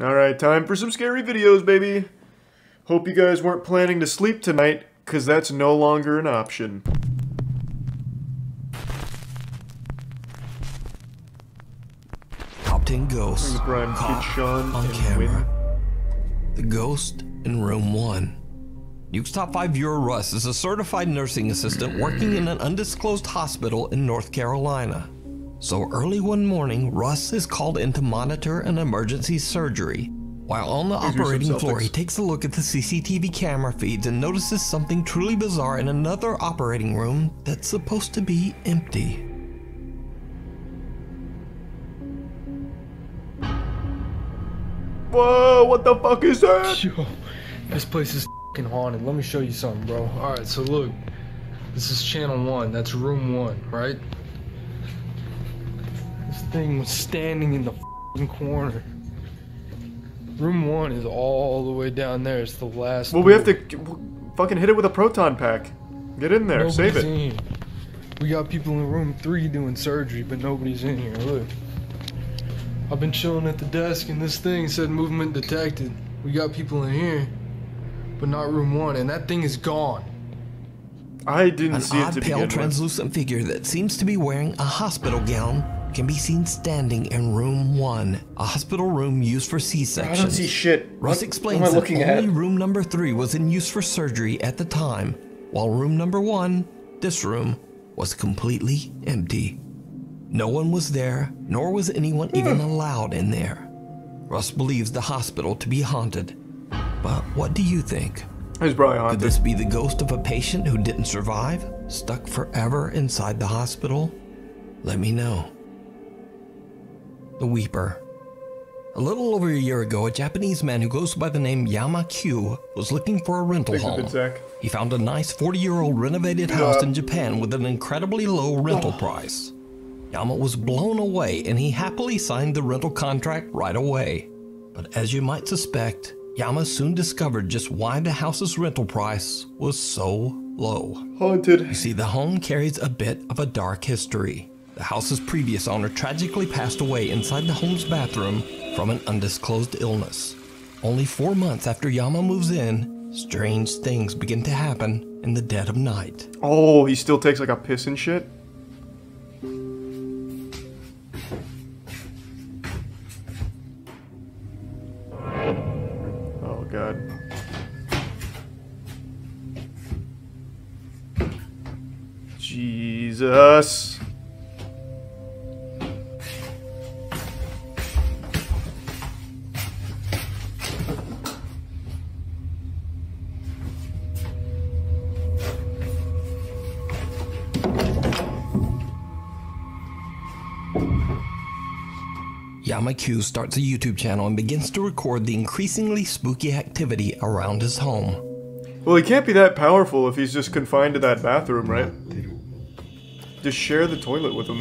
Alright, time for some scary videos, baby. Hope you guys weren't planning to sleep tonight, because that's no longer an option. Top 10 ghosts Brian Kid Sean on camera. The ghost in room 1. Nuke's top 5 viewer Russ is a certified nursing assistant working in an undisclosed hospital in North Carolina. So early one morning, Russ is called in to monitor an emergency surgery. While on the These are some operating floor, he takes a look at the CCTV camera feeds and notices something truly bizarre in another operating room that's supposed to be empty. Whoa, what the fuck is that? Yo, this place is fing haunted. Let me show you something, bro. Alright, so look. This is channel one. That's room one, right? This thing was standing in the fing corner. Room one is all the way down there. It's the last. Well, we have to fucking hit it with a proton pack. Get in there, Nobody's save it. in. We got people in room three doing surgery, but nobody's in here. Look. I've been chilling at the desk and this thing said movement detected. We got people in here, but not room one, and that thing is gone. I didn't An see it odd, to pale, begin with. translucent figure that seems to be wearing a hospital gown can be seen standing in room one, a hospital room used for C-sections. I don't see shit. Russ What- explains what am I that only at? room number three was in use for surgery at the time, while room number one, this room, was completely empty. No one was there, nor was anyone hmm. even allowed in there. Russ believes the hospital to be haunted. But what do you think? It's probably Could this be the ghost of a patient who didn't survive, stuck forever inside the hospital? Let me know. The Weeper. A little over a year ago, a Japanese man who goes by the name Yama Q was looking for a rental Thanks home. Zach. He found a nice 40 year old renovated house in Japan with an incredibly low rental price. Yama was blown away and he happily signed the rental contract right away. But as you might suspect, Yama soon discovered just why the house's rental price was so low. Haunted. You see, the home carries a bit of a dark history. The house's previous owner tragically passed away inside the home's bathroom from an undisclosed illness. Only four months after Yama moves in, strange things begin to happen in the dead of night. Oh, he still takes like a piss and shit? Oh god. Jesus. Yama Q starts a YouTube channel and begins to record the increasingly spooky activity around his home. Well, he can't be that powerful if he's just confined to that bathroom, right? Just share the toilet with him.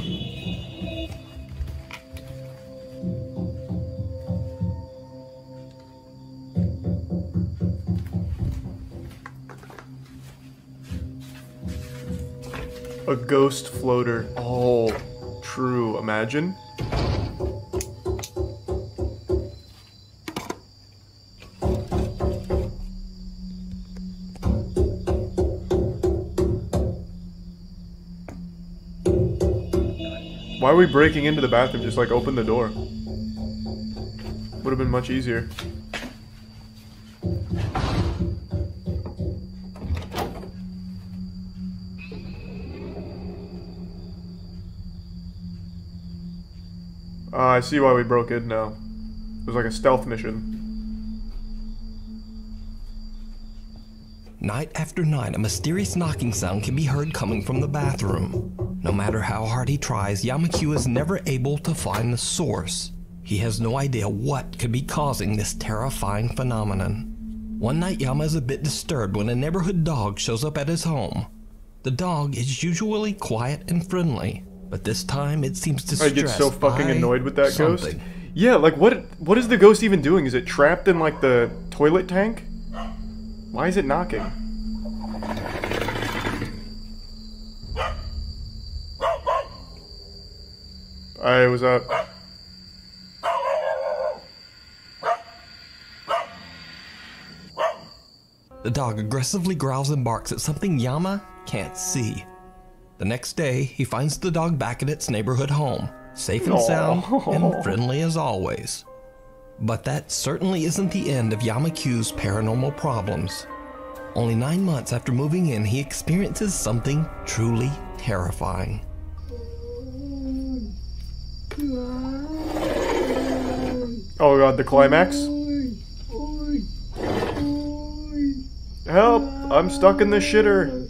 A ghost floater. Oh, true. Imagine. Why are we breaking into the bathroom? Just like open the door. Would have been much easier. Ah, I see why we broke in now. It was like a stealth mission. Night after night, a mysterious knocking sound can be heard coming from the bathroom. No matter how hard he tries, Yamakyu is never able to find the source. He has no idea what could be causing this terrifying phenomenon. One night, Yama is a bit disturbed when a neighborhood dog shows up at his home. The dog is usually quiet and friendly, but this time it seems I distressed get so fucking annoyed with that ghost. Yeah, like what what is the ghost even doing? Is it trapped in like the toilet tank? Why is it knocking? I was up. The dog aggressively growls and barks at something Yama can't see. The next day, he finds the dog back at its neighborhood home, safe and sound and friendly as always. But that certainly isn't the end of Yamakyu's paranormal problems. Only nine months after moving in, he experiences something truly terrifying. Oh god, the climax? Help! I'm stuck in the shitter.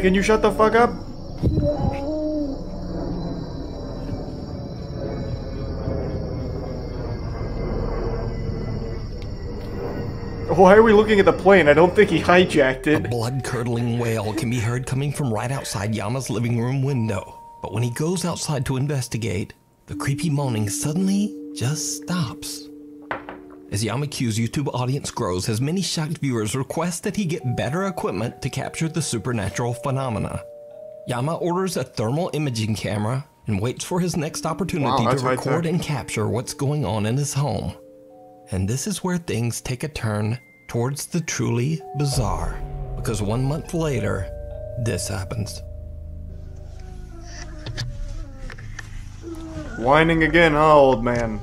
Can you shut the fuck up? Why are we looking at the plane? I don't think he hijacked it. A it. blood curdling wail can be heard coming from right outside Yama's living room window. But when he goes outside to investigate, the creepy moaning suddenly just stops. As Yamakyu's YouTube audience grows, his many shocked viewers request that he get better equipment to capture the supernatural phenomena. Yama orders a thermal imaging camera and waits for his next opportunity Wow, to record and capture what's going on in his home. And this is where things take a turn towards the truly bizarre. Because one month later, this happens. Whining again, huh, old man?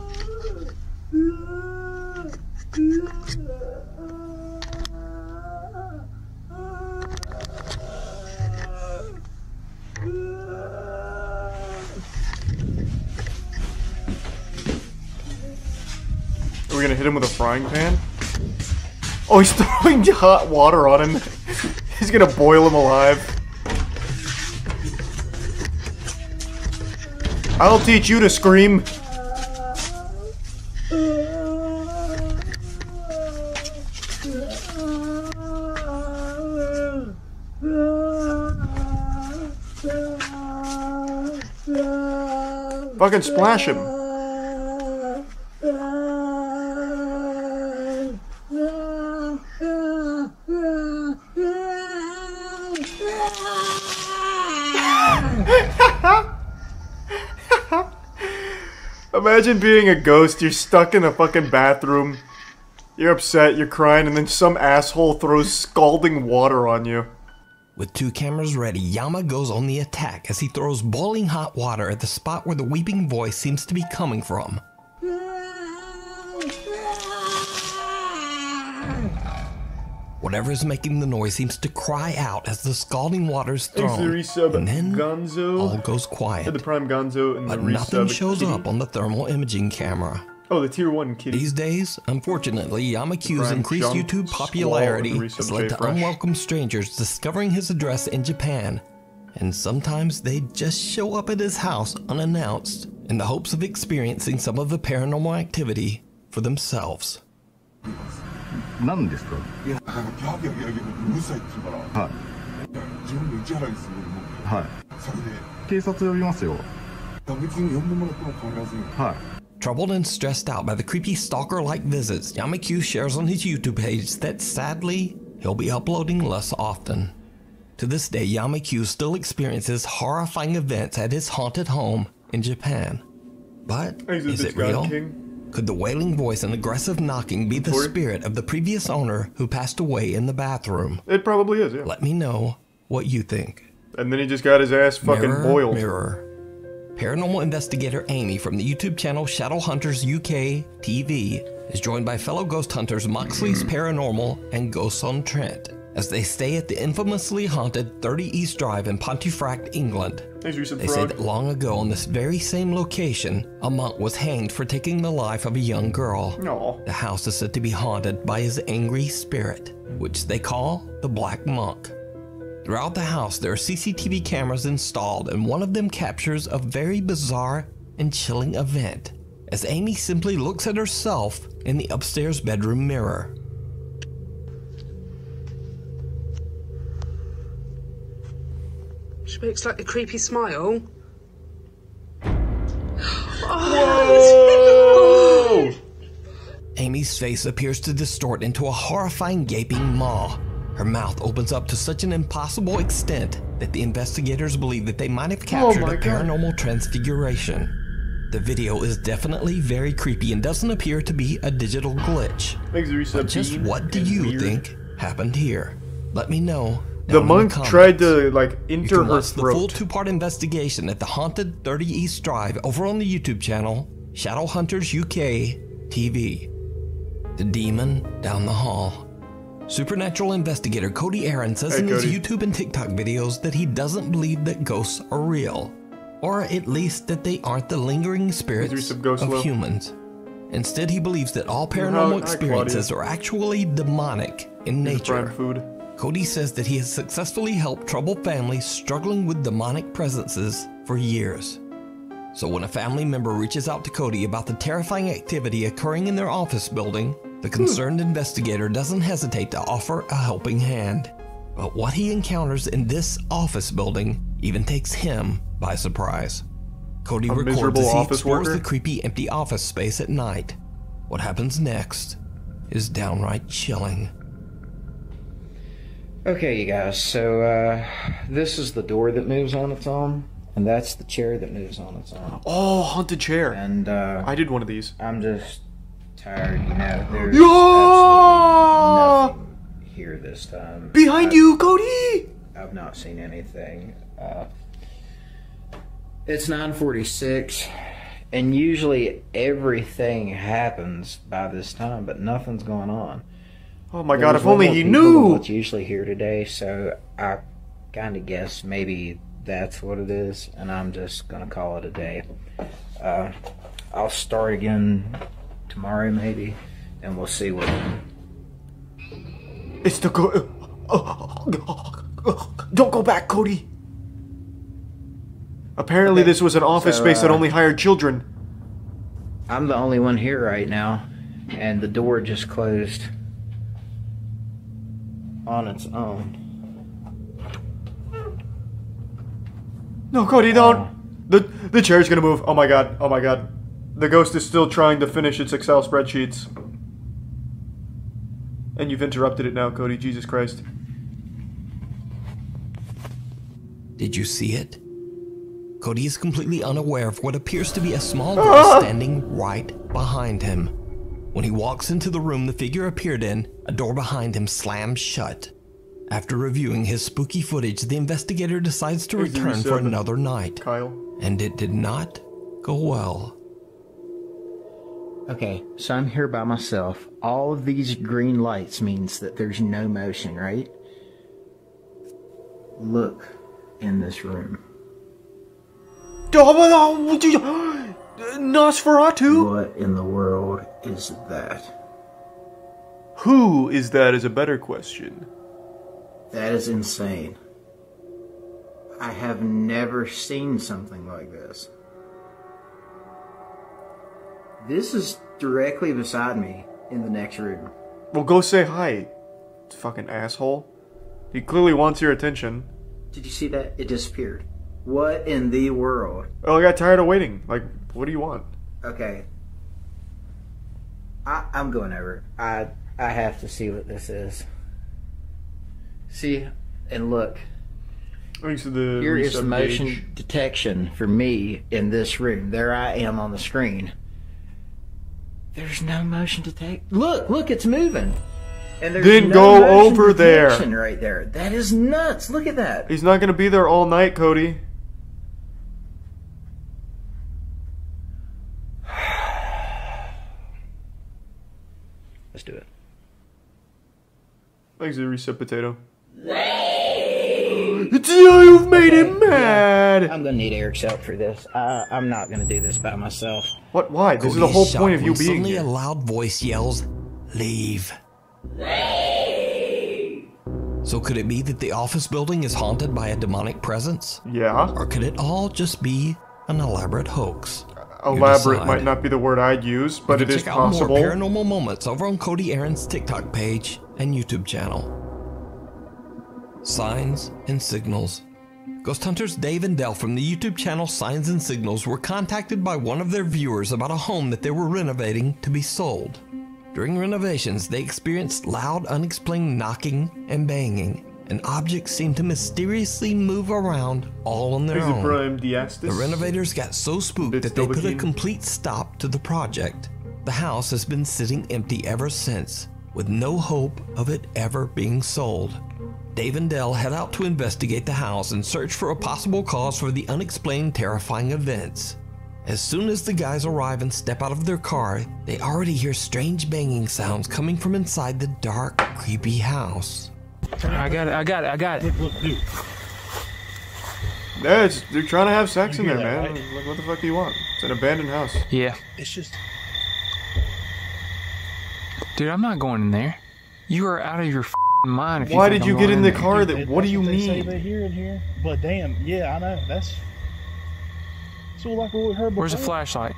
Are gonna hit him with a frying pan? Oh, he's throwing hot water on him. he's gonna boil him alive. I'll teach you to scream. Fucking splash him. Imagine being a ghost, you're stuck in a fucking bathroom. You're upset, you're crying, and then some asshole throws scalding water on you. With two cameras ready, Yama goes on the attack as he throws boiling hot water at the spot where the weeping voice seems to be coming from. Whatever is making the noise seems to cry out as the scalding water is thrown. the resub, and then Gonzo. all goes Had the quiet. Prime Gonzo and But the nothing shows kitty. up on the thermal imaging camera. Oh, the tier 1 kitty. These days, unfortunately, Yamakyu's Prime increased YouTube popularity has led to J-Fresh. unwelcome strangers discovering his address in Japan. And sometimes they just show up at his house unannounced in the hopes of experiencing some of the paranormal activity for themselves. 何ですかいや、なんかギャーギャーギャーギャーうるさいって言うから、はい自分で打ち払いするよりも、はいそれで、警察呼びますよだ別に呼んでもらっても変わらずに、はい Troubled and stressed out by the creepy stalker like visits, Yamakyu shares on his YouTube page that sadly, he'll be uploading less often. To this day, Yamakyu still experiences horrifying events at his haunted home in Japan. But He's a is bitch it god real? king. Could the wailing voice and aggressive knocking be the spirit of the previous owner who passed away in the bathroom? It probably is, yeah. Let me know what you think. And then he just got his ass fucking mirror, boiled. Mirror. Paranormal investigator Amy from the YouTube channel Shadow Hunters UK TV is joined by fellow ghost hunters Moxley's hmm. Paranormal and Ghosts on Trent as they stay at the infamously haunted 30 East Drive in Pontefract, England. Thanks, They say that long ago on this very same location, a monk was hanged for taking the life of a young girl. Aw. The house is said to be haunted by his angry spirit, which they call the Black Monk. Throughout the house, there are CCTV cameras installed, and one of them captures a very bizarre and chilling event as Amy simply looks at herself in the upstairs bedroom mirror. She makes like a creepy smile. Whoa! Amy's face appears to distort into a horrifying gaping maw. Her mouth opens up to such an impossible extent that the investigators believe that they might have oh captured Oh my a God. paranormal transfiguration. The video is definitely very creepy and doesn't appear to be a digital glitch. Thanks, Reset But just what do you weird. think happened here? Let me know. The monk tried to like enter her watch the full two-part investigation at the Haunted 30 East Drive over on the YouTube channel Shadow Hunters UK TV. The demon down the hall. Supernatural investigator Cody Aaron says Hey, in his YouTube and TikTok videos that he doesn't believe that ghosts are real, or at least that they aren't the lingering spirits of humans. Instead, he believes that all paranormal experiences are actually demonic in nature. Cody says that he has successfully helped troubled families struggling with demonic presences for years. So when a family member reaches out to Cody about the terrifying activity occurring in their office building, the hmm. concerned investigator doesn't hesitate to offer a helping hand. But what he encounters in this office building even takes him by surprise. Cody A records as he office explores worker? the creepy empty office space at night. What happens next is downright chilling. Okay, you guys, so uh, this is the door that moves on its own, and that's the chair that moves on its own. Oh, haunted chair. And uh, I did one of these. I'm just tired, you know. There's Yeah! nothing here this time. Behind I've- you, Cody! I've not seen anything. Uh, it's 9:46, and usually everything happens by this time, but nothing's going on. Oh my god, if only he knew! What's usually here today, so I kind of guess maybe that's what it is, and I'm just gonna call it a day. Uh, I'll start again tomorrow, maybe, and we'll see what. It's the go. Don't go back, Cody! Apparently, Okay, this was an office so, space that uh, only hired children. I'm the only one here right now, and the door just closed on its own. No, Cody, don't! Um, the, the chair's gonna move. Oh my god, oh my god. The ghost is still trying to finish its Excel spreadsheets. And you've interrupted it now, Cody. Jesus Christ. Did you see it? Cody is completely unaware of what appears to be a small ah! girl standing right behind him. When he walks into the room the figure appeared in, a door behind him slams shut. After reviewing his spooky footage, the investigator decides to Here's return for another night. Kyle. And it did not go well. Okay, so I'm here by myself. All of these green lights means that there's no motion, right? Look in this room. Nosferatu? What in the world is that? Who is that is a better question. That is insane. I have never seen something like this. This is directly beside me in the next room. Well, go say hi, fucking asshole. He clearly wants your attention. Did you see that? It disappeared. What in the world? Oh, I got tired of waiting. Like, what do you want? Okay. I, I'm going over. I I have to see what this is. See and look. Thanks to the Here is the reset motion gauge. detection for me in this room. There I am on the screen. There's no motion detect. Look, look, it's moving. And there's Then no go motion over there. right there. That is nuts. Look at that. He's not gonna be there all night, Cody. Thanks to the reset potato. You've made him mad. I'm gonna need Eric's help for this. I, I'm not gonna do this by myself. What? Why? This is the whole point of you when being suddenly here. a loud voice yells, Leave. So could it be that the office building is haunted by a demonic presence? Yeah. Or could it all just be an elaborate hoax? Elaborate might not be the word I'd use, but it is check possible. out more paranormal moments over on Cody Aaron's TikTok page and YouTube channel. Signs and Signals. Ghost hunters Dave and Dell from the YouTube channel Signs and Signals were contacted by one of their viewers about a home that they were renovating to be sold. During renovations, they experienced loud, unexplained knocking and banging, and objects seemed to mysteriously move around all on their own. Prime? The renovators got so spooked that they put a complete stop to the project. The house has been sitting empty ever since, with no hope of it ever being sold. Dave and Dell head out to investigate the house and search for a possible cause for the unexplained terrifying events. As soon as the guys arrive and step out of their car, they already hear strange banging sounds coming from inside the dark, creepy house. I got it. I got it. I got it. Yeah, it's, they're trying to have sex in there, that, man. Like, what the fuck do you want? It's an abandoned house. Yeah. It's just Dude, I'm not going in there. You are out of your f- mind. If you Why think did you I'm get going in the there. car? Dude, That what do that's you they say mean? They hear in here, but damn, yeah, I know. That's so like what we heard before. Where's the flashlight?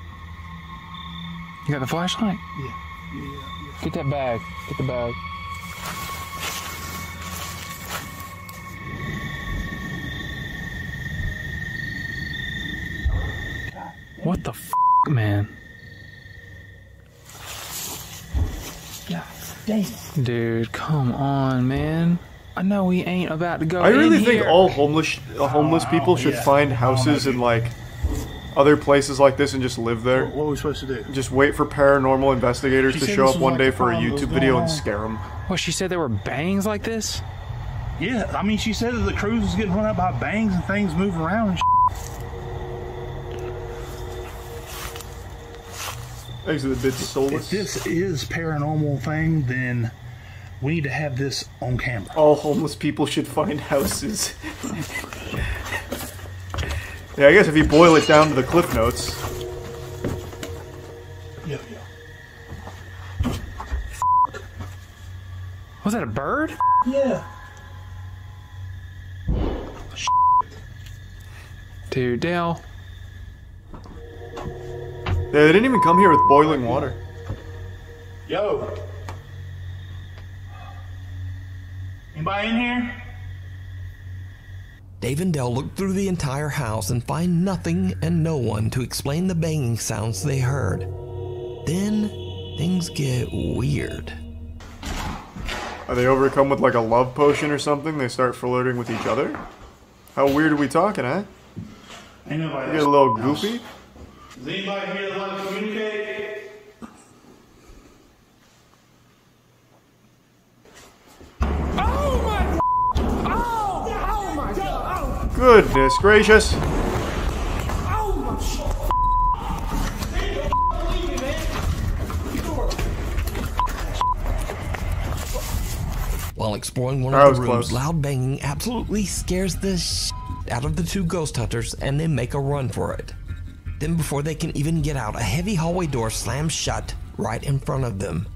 You got the flashlight? Yeah, yeah, yeah. Get that bag. Get the bag. What the f, man? God damn. Dude, come on, man. I know we ain't about to go. I really in think here. all homeless uh, homeless people should yeah. find Oh, houses maybe. in like other places like this and just live there. What are we supposed to do? Just wait for paranormal investigators She to show up one like day for a problem that was YouTube going video and scare them. What she said there were bangs like this. Yeah, I mean, she said that the cruise was getting run up by bangs and things moving around Exit the bit If this is paranormal thing, then we need to have this on camera. All homeless people should find houses. yeah, I guess if you boil it down to the cliff notes. Yeah, yeah. Was that a bird? Yeah. Dude, Dale. Yeah, they didn't even come here with boiling water. Yo. Anybody in here? Dave and Dell look through the entire house and find nothing and no one to explain the banging sounds they heard. Then things get weird. Are they overcome with like a love potion or something? They start flirting with each other? How weird are we talking, huh? Ain't nobody. You get a little goofy? Is anybody here that like to communicate? Goodness gracious. While exploring one of the rooms, close. loud banging absolutely scares the sh- out of the two ghost hunters and they make a run for it. Then, before they can even get out, a heavy hallway door slams shut right in front of them.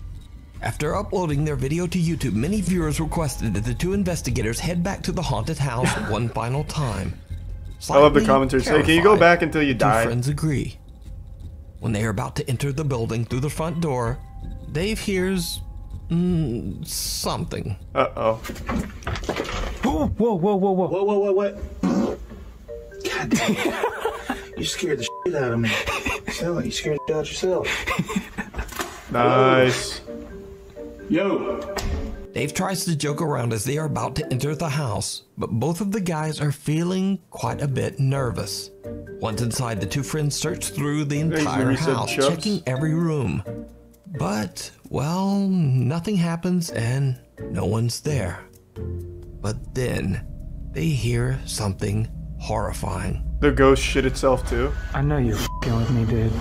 After uploading their video to YouTube, many viewers requested that the two investigators head back to the haunted house one final time. I love the Slightly commentary. Can you go back until you Two die? friends agree. When they are about to enter the building through the front door, Dave hears mm, something. Uh oh. Whoa, whoa, whoa, whoa, whoa. Whoa, whoa, whoa, what? God damn. You scared the shit out of me. Sound like you scared the shit out yourself. Nice. Yo. Dave tries to joke around as they are about to enter the house, but both of the guys are feeling quite a bit nervous. Once inside, the two friends search through the entire Larissa house, checking every room. But, well, nothing happens and no one's there. But then, they hear something horrifying. The ghost shit itself too. I know you're fing with me, dude.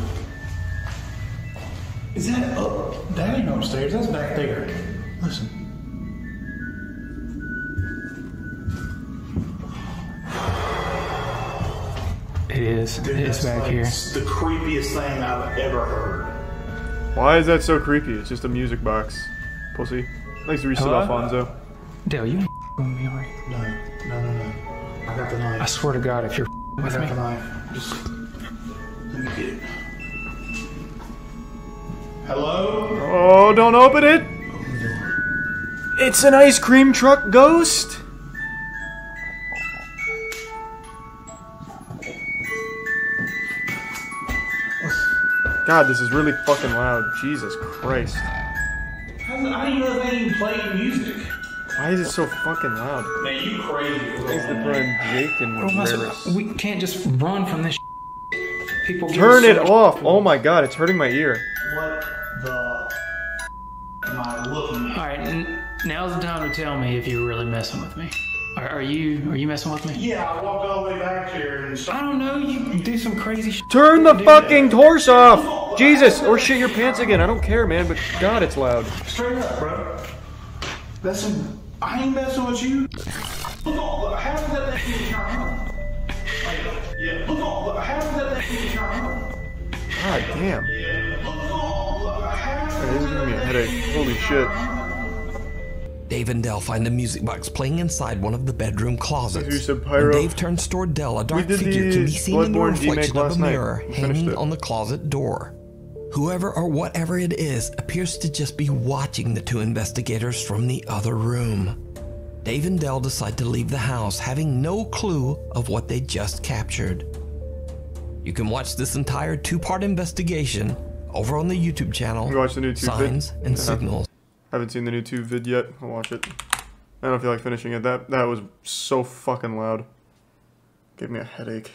Is that up? That ain't upstairs. That's back there. Listen. It is. Dude, it's back like here. The creepiest thing I've ever heard. Why is that so creepy? It's just a music box. Pussy. Thanks, Reese Hello? Alfonso. Dale, you ain't with me, are you? No, no, no, no. I got the knife. I swear to God, if you're I with me. Just let me get it. Hello? Oh, don't open it! It's an ice cream truck ghost! God, this is really fucking loud. Jesus Christ. I didn't even know if they even played music. Why is it so fucking loud? Man, you crazy. Thanks to Brian Jake and What am I Raris. supposed- we can't just run from this. People get Turn it so- off! Oh my god, it's hurting my ear. What the am I looking at? All right, and now's the time to tell me if you're really messing with me. Are, are you are you messing with me? Yeah, I walked all the way back here and I don't know. You do some crazy shit. Turn the fucking torch off! Jesus! Or shit your pants again. I don't care, man, but god, it's loud. straight up, bro. That's some. I ain't messing with you. Look on, look, how did that thing turn on? Like, yeah, look on, look, how did that thing turn on? God damn. Yeah, look on, look, how This is giving me a headache. Holy shit. Dave and Dell find a music box playing inside one of the bedroom closets. Who said When Dave turns toward Dell, a dark figure can be the seen in the reflection of a mirror We hanging on the closet door. Whoever or whatever it is appears to just be watching the two investigators from the other room. Dave and Dell decide to leave the house, having no clue of what they just captured. You can watch this entire two part investigation over on the YouTube channel You watch the new tube vid? Signs and Uh-huh. Signals. Haven't seen the new tube vid yet. I'll watch it. I don't feel like finishing it. That that was so fucking loud. Gave me a headache.